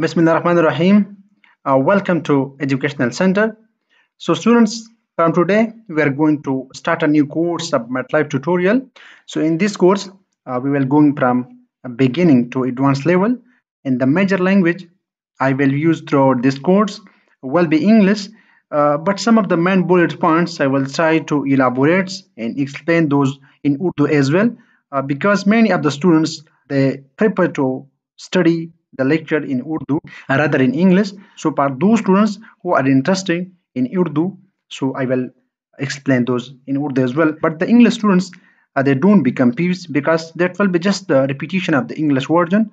Bismillah Rahman Rahim. Uh, welcome to Educational Center. So students, from today we are going to start a new course of MATLAB tutorial. So in this course, uh, we will going from beginning to advanced level. In the major language, I will use throughout this course will be English, uh, but some of the main bullet points I will try to elaborate and explain those in Urdu as well, uh, because many of the students they prefer to study the lecture in Urdu rather in English. So for those students who are interested in Urdu, so I will explain those in Urdu as well. But the English students, uh, they don't be confused because that will be just the repetition of the English version.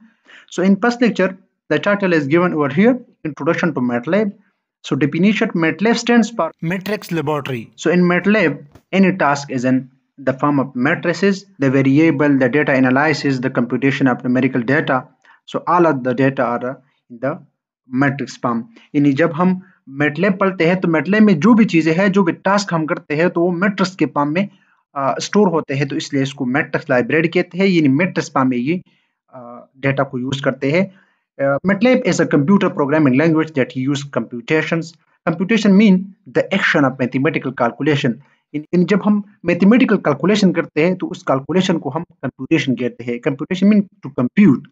So in first lecture, the title is given over here, Introduction to MATLAB. So definition MATLAB stands for Matrix Laboratory. So in MATLAB, any task is in the form of matrices, the variable, the data analysis, the computation of numerical data, so all of the data are in the matrix form यानी जब हम MATLAB पढ़ते हैं तो MATLAB में जो भी चीज़ें हैं, जो भी टास्क हम करते हैं तो वो मैट्रिक्स के फॉर्म में स्टोर होते हैं। तो इसलिए इसको मैट्रिक्स लाइब्रेरी कहते हैं। यानी मैट्रिक्स फॉर्म में ये डेटा को यूज़ करते हैं। MATLAB is a computer programming language that use computations. Computation mean the action of mathematical calculation. इन जब हम मैथमेटिकल कैलकुलेशन करते हैं तो उस कैलकुलेशन को हम कंप्यूटेशन कहते हैं। Computation mean to compute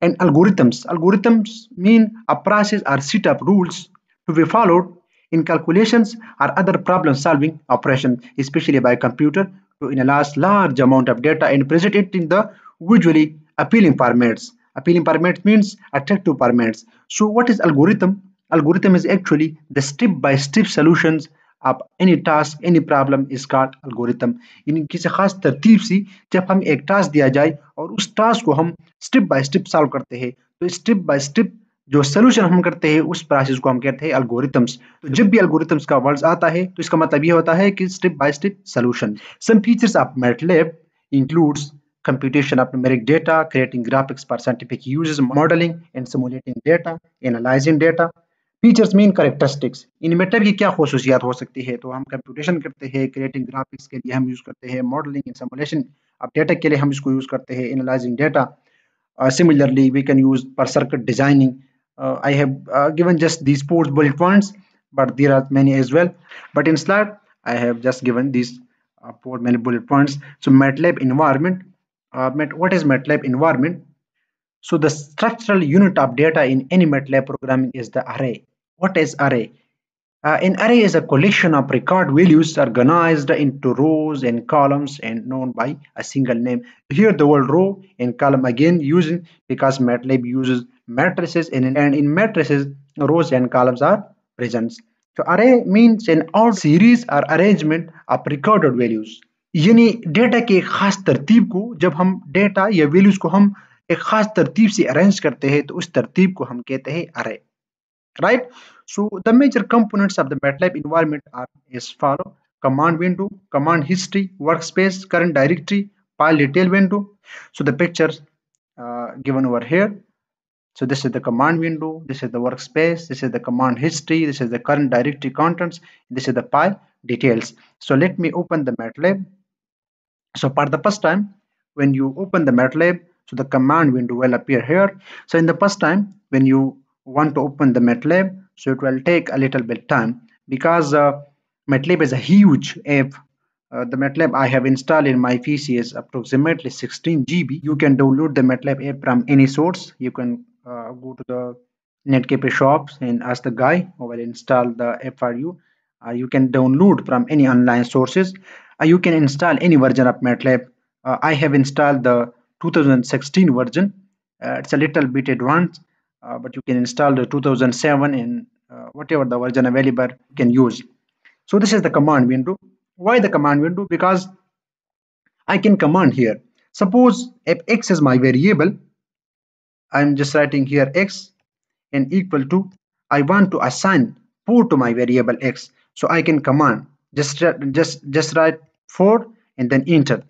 and algorithms. Algorithms mean a process or set of rules to be followed in calculations or other problem solving operations, especially by computer to analyze large amount of data and present it in the visually appealing formats. Appealing formats means attractive formats. So what is algorithm? Algorithm is actually the step-by-step -step solutions आप any task any problem is called algorithm यानी किसी खास तरतीब से जब हम एक task दिया जाए और उस टास्क को हम स्टेप बाय स्टेप सॉल्व करते हैं तो स्टेप बाय स्टेप जो सोल्यूशन हम करते हैं उस प्रोसेस को हम कहते हैं एल्गोरिथम्स तो जब भी एल्गोरिथम्स का वर्ड आता है तो इसका मतलब ये होता है कि step by step solution some features of MATLAB includes computation of numeric data, creating graphics for scientific uses, modeling and simulating data, analyzing data, features mean characteristics in matter की क्या खसूसियात हो सकती है तो हम कंप्यूटेशन करते हैं क्रिएटिंग ग्राफिक्स के लिए हम यूज़ करते हैं मॉडलिंग इन सिमुलेशन अब डेटा के लिए हम इसको यूज़ करते हैं analysing data similarly we can use पर circuit designing I have uh, given just these four bullet points, but there are many as well. But in slide, I have just given these uh, four many bullet points. So MATLAB environment. Uh, what is MATLAB environment? So the structural unit of data in any MATLAB programming is the array. What is array? Uh, an array is a collection of record values organized into rows and columns and known by a single name. Here the word row and column again using because MATLAB uses matrices and, and in matrices rows and columns are present. So array means an odd series or arrangement of recorded values. यानी data के खास तरतीब को जब हम data या values को हम एक खास तरतीब से अरेंज करते हैं तो उस तरतीब को हम कहते हैं अरे right? So the major components of the matlab environment are as follow. Command window command history workspace current directory file detail window. So the pictures uh, given over here. So this is the command window this is the workspace this is the command history this is the current directory contents this is the file details. So let me open the matlab. So for the first time when you open the matlab so the command window will appear here. So in the first time when you want to open the MATLAB so it will take a little bit time. Because uh, MATLAB is a huge app uh, the MATLAB I have installed in my PC is approximately 16 GB you can download the MATLAB app from any source. You can uh, go to the Netcafe shops and ask the guy who will install the app for you. Uh, you can download from any online sources. Uh, you can install any version of MATLAB uh, I have installed the 2016 version. It's a little bit advanced uh, but you can install the 2007 in uh, whatever the version available you can use. So this is the command window. Why the command window? Because I can command here. Suppose if x is my variable I'm just writing here x and equal to I want to assign 4 to my variable x. So I can command just just just write 4 and then enter.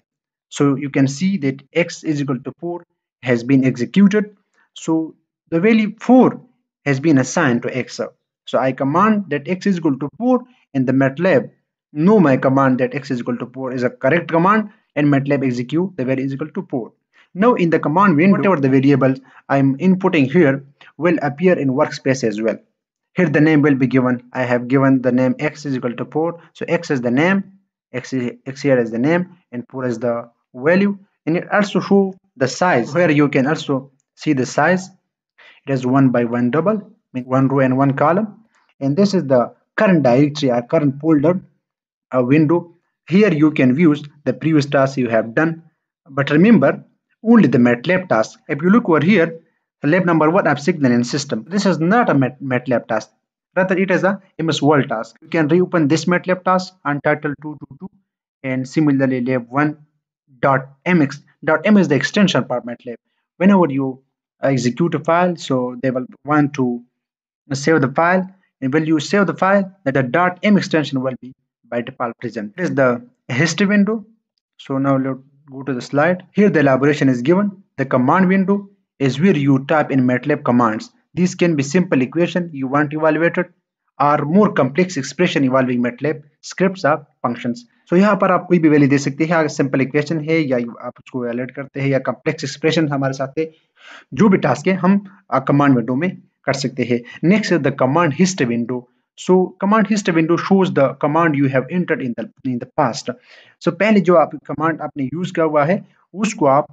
So you can see that x is equal to 4 has been executed. So the value 4 has been assigned to x. So I command that x is equal to 4 and the MATLAB. Know my command that x is equal to 4 is a correct command and MATLAB execute the value is equal to 4. Now in the command window, whatever the variables I'm inputting here will appear in workspace as well. Here the name will be given. I have given the name x is equal to 4 so x is the name x, x here is the name and 4 is the value. And it also show the size. Where you can also see the size it is one by one double one row and one column. And this is the current directory or current folder a window. Here you can view the previous task you have done. But remember only the MATLAB task if you look over here lab number one app signaling system. This is not a MATLAB task. Rather it is a MS Word task. You can reopen this MATLAB task untitled 222 and similarly lab 1 dot mx dot m is the extension for MATLAB. Whenever you execute a file so they will want to save the file. And when you save the file that the dot m extension will be by default present. This is the history window. So now let's go to the slide. Here the elaboration is given. The command window is where you type in MATLAB commands. These can be simple equation. You want evaluated or more complex expression involving MATLAB scripts or functions. So, यहाँ पर आप कोई भी value दे सकते हैं। अगर simple equation है या आप उसको वैलिड करते हैं या कम्प्लेक्स एक्सप्रेशन हमारे साथ है, जो भी टास्क है, हम कमांड विंडो में कर सकते हैं। Next the command history window so command history window shows the command you have entered in in the past so पहले जो आप कमांड आपने यूज़ किया हुआ है, उसको आप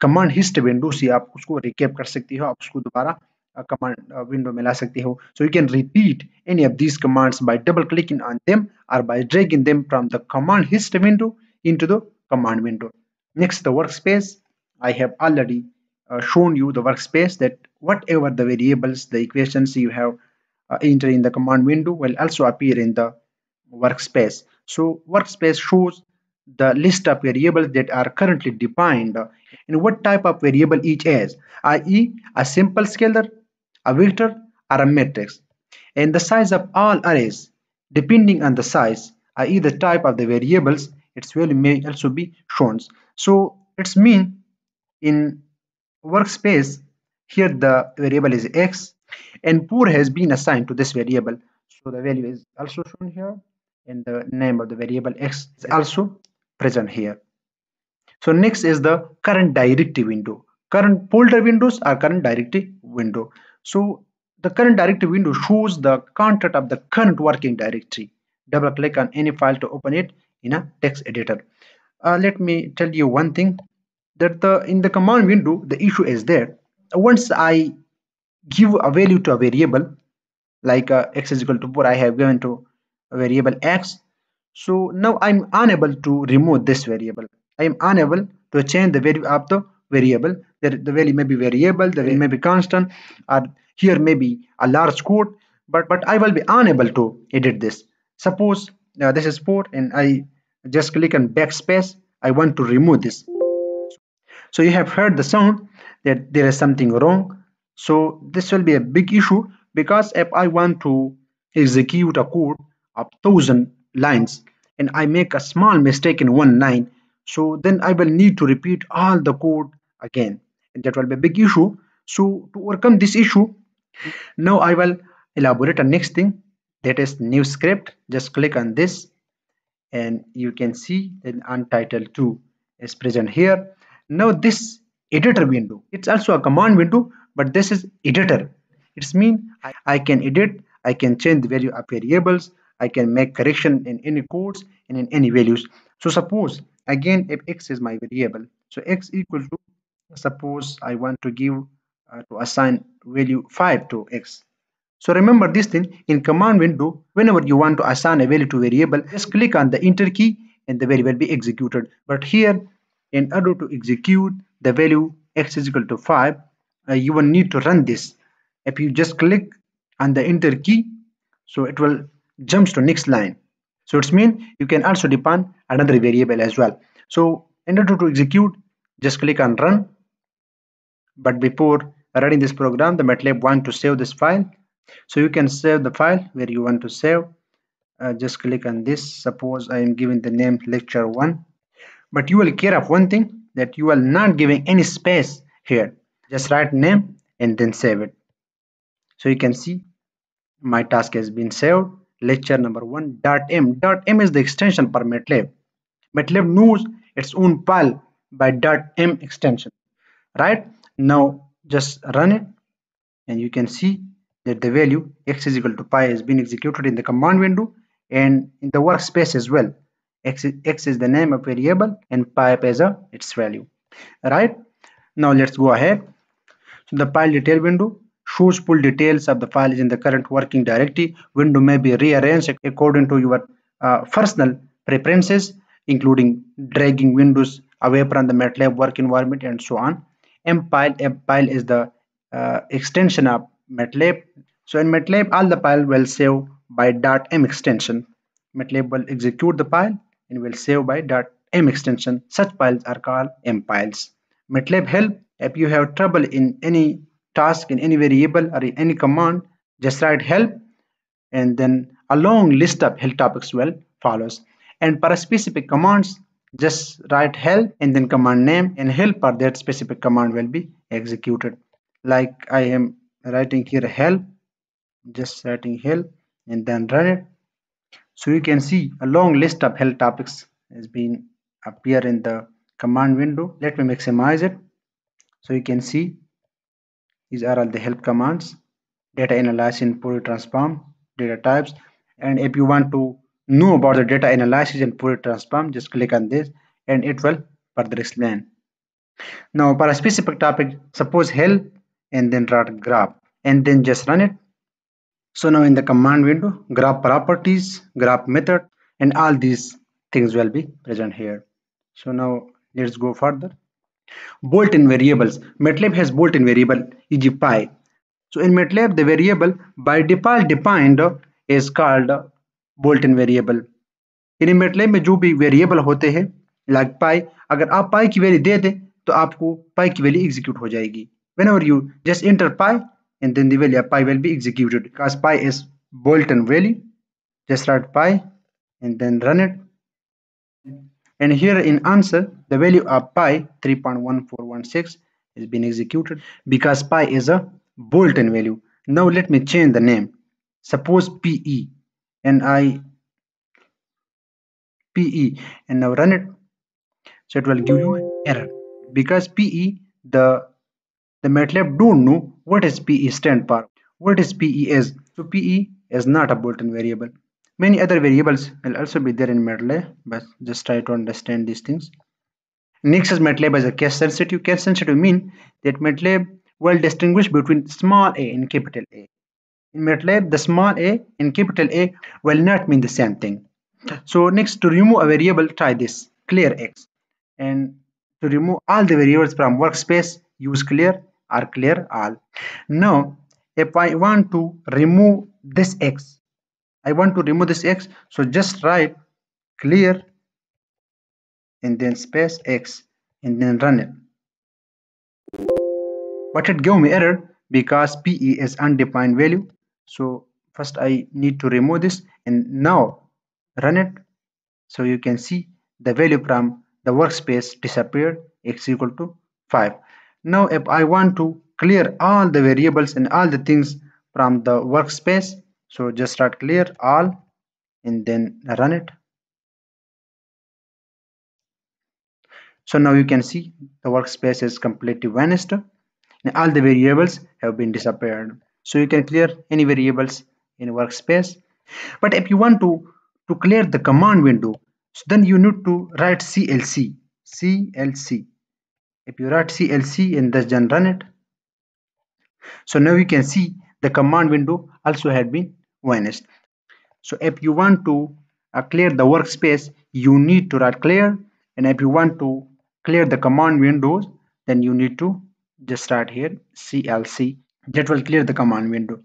कमांड हिस्ट्री विंडो से आप उसको रिकेप कर सकते हो। आप उसको दोबारा command uh, window में ला सकते हो so you can repeat any of these commands by double clicking on them or by dragging them from the command history window into the command window next the workspace I have already uh, shown you the workspace that whatever the variables the equations you have uh, enter in the command window will also appear in the workspace so workspace shows the list of variables that are currently defined and what type of variable each is i.e a simple scalar a vector or a matrix and the size of all arrays depending on the size i.e the type of the variables its value may also be shown. So it's mean in workspace here the variable is x and poor has been assigned to this variable. So the value is also shown here and the name of the variable x is also present here. So next is the current directory window. Current folder windows are current directory window so the current directory window shows the content of the current working directory. Double click on any file to open it in a text editor. Uh, let me tell you one thing that the in the command window the issue is there. Once i give a value to a variable like uh, x is equal to 4 I have given to a variable x. So now I'm unable to remove this variable. I am unable to change the value of the variable the, value may be variable the value may be constant or here may be a large code but but I will be unable to edit this. Suppose uh, this is 4 and I just click on backspace I want to remove this. So you have heard the sound that there is something wrong. So this will be a big issue because if I want to execute a code of thousand lines and I make a small mistake in one line so then I will need to repeat all the code again that will be a big issue. So to overcome this issue now I will elaborate a next thing that is new script. Just click on this and you can see that untitled 2 is present here. Now this editor window it's also a command window but this is editor. It's mean I, I can edit I can change the value of variables I can make correction in any codes and in any values. So suppose again if x is my variable so x equals to suppose I want to give uh, to assign value 5 to x. So remember this thing in command window whenever you want to assign a value to variable just click on the enter key and the value will be executed. But here in order to execute the value x is equal to 5 uh, you will need to run this. If you just click on the enter key so it will jumps to next line. So it's mean you can also define another variable as well. So in order to execute just click on run but before running this program the MATLAB want to save this file. So you can save the file where you want to save. Uh, just click on this. Suppose I am giving the name lecture 1 but you will care of one thing that you are not giving any space here. Just write name and then save it. So you can see my task has been saved. Lecture number one dot m. Dot m is the extension for matlab. Matlab knows its own file by dot m extension. Right now just run it and you can see that the value x is equal to pi has been executed in the command window and in the workspace as well. X, x is the name of variable and pi as a its value. Right? Now let's go ahead. So the file detail window shows full details of the files in the current working directory. Window may be rearranged according to your uh, personal preferences including dragging windows away from the MATLAB work environment and so on. Mpile, mpile is the uh, extension of MATLAB. So in MATLAB, all the file will save by .m extension. MATLAB will execute the file and will save by .m extension. Such files are called mpiles. MATLAB help if you have trouble in any task in any variable or in any command, just write help and then a long list of help topics will follows. And for specific commands, just write help and then command name and help for that specific command will be executed. Like I am writing here help just writing help and then run it. So you can see a long list of help topics has been appear in the command window. Let me maximize it. So you can see these are all the help commands. Data analysis in Fourier transform data types. And if you want to know about the data analysis and Fourier transform just click on this and it will further explain. Now for a specific topic suppose help and then write graph and then just run it. So now in the command window graph properties graph method and all these things will be present here. So now let's go further. Bolt-in variables. Matlab has bolt-in variable e.g. pi so in matlab the variable by default defined is called built-in variable. यानी MATLAB में जो भी variable होते हैं like पाई अगर आप पाई की value दे दें तो आपको पाई की वैल्यू एग्जीक्यूट हो जाएगी। When are you just enter pi and then value of pi will be executed because pi is built-in value just write pi and then run it and here in answer the value of pi 3.1416 is been executed because pi is a built-in value now let me change the name suppose PE and I PE and now run it. So it will give you error. Because PE the the MATLAB don't know what is PE stand for. What is PE is. So PE is not a bolt-in variable. Many other variables will also be there in MATLAB. But just try to understand these things. Next is MATLAB as a case sensitive. Case sensitive mean that MATLAB will distinguish between small a and capital A in MATLAB, the small a and capital A will not mean the same thing. So next to remove a variable, try this, clear x. And to remove all the variables from workspace, use clear or clear all. Now, if I want to remove this x, I want to remove this x, so just write clear and then space x and then run it. But it gave me error because PE is undefined value so first I need to remove this and now run it so you can see the value from the workspace disappeared x equal to 5 now if I want to clear all the variables and all the things from the workspace so just start clear all and then run it. So now you can see the workspace is completely vanished and all the variables have been disappeared so you can clear any variables in workspace. But if you want to to clear the command window so then you need to write clc clc if you write clc and then run it so now you can see the command window also had been vanished. So if you want to uh, clear the workspace you need to write clear. And if you want to clear the command windows then you need to just write here clc that will clear the command window.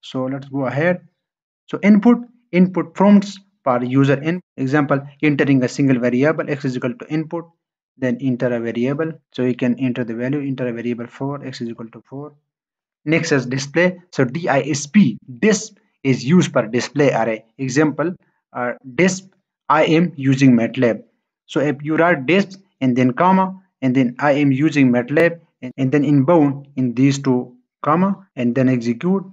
So let's go ahead. So input input prompts for user in. Example entering a single variable x is equal to input then enter a variable. So you can enter the value enter a variable 4 x is equal to 4 next is display. So disp disp is used for display array. Example uh, disp i am using matlab. So if you write disp and then comma and then i am using matlab and, and then in bound in these two comma and then execute.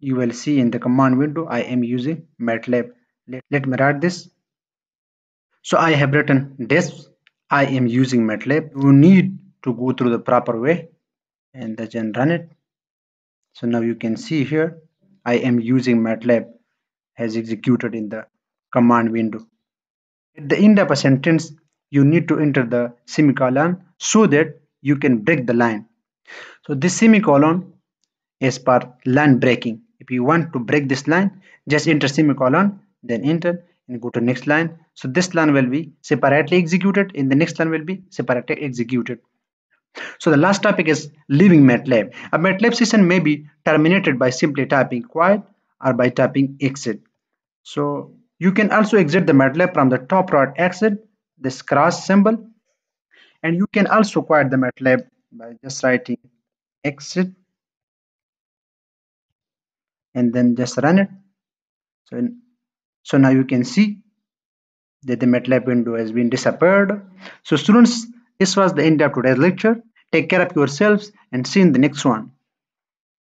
You will see in the command window I am using MATLAB. Let, let me write this. So I have written this. I am using MATLAB. You need to go through the proper way and then run it. So now you can see here, I am using MATLAB as executed in the command window. At the end of a sentence, you need to enter the semicolon so that you can break the line. So this semicolon is per line breaking. If you want to break this line, just enter semicolon, then enter and go to next line. So this line will be separately executed and the next line will be separately executed. So the last topic is leaving MATLAB. A MATLAB session may be terminated by simply typing quiet or by typing exit. So you can also exit the MATLAB from the top right exit, this cross symbol. And you can also quiet the MATLAB by just writing exit and then just run it. So, so now you can see that the MATLAB window has been disappeared. So students, this was the end of today's lecture. Take care of yourselves and see you in the next one.